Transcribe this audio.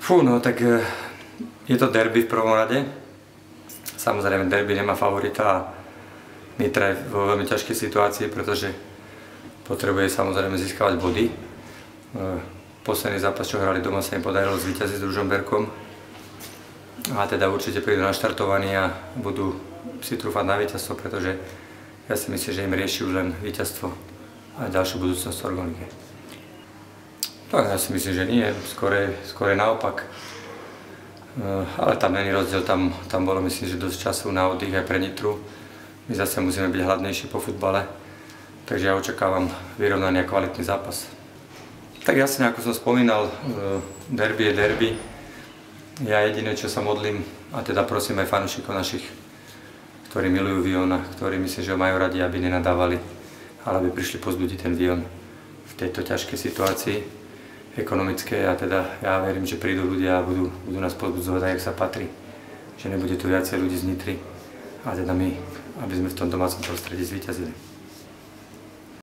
Fú, no tak e, je to derby v prvom rade. Samozrejme, derby nemá favorita a Nitra je vo veľmi ťažkej situácii, pretože potrebuje samozrejme získavať body. E, posledný zápas, čo hrali doma, sa im podarilo zvíťaziť s Družomberkom. A teda určite prídu naštartovaní a budú si trúfať na víťazstvo, pretože ja si myslím, že im rieši už len víťazstvo a ďalšiu budúcnosť v Orgonike. Tak ja si myslím, že nie, skôr naopak. Eh, ale tam není rozdiel, tam, tam bolo myslím, že dosť času na oddych aj pre Nitru. My zase musíme byť hladnejší po futbale, takže ja očakávam vyrovnaný a kvalitný zápas. Tak jasne, ako som spomínal, eh, derby je derby. Ja jediné, čo sa modlím, a teda prosím aj fanúšikov našich, ktorí milujú Viona, ktorí myslím, že ho majú radi, aby nenadávali, ale aby prišli pozbudiť ten Vion v tejto ťažkej situácii ekonomické a teda ja verím, že prídu ľudia a budú, budú nás podbudzovať tak, sa patrí. Že nebude tu viacej ľudí z Nitry a teda my, aby sme v tom domácom prostredí zvíťazili.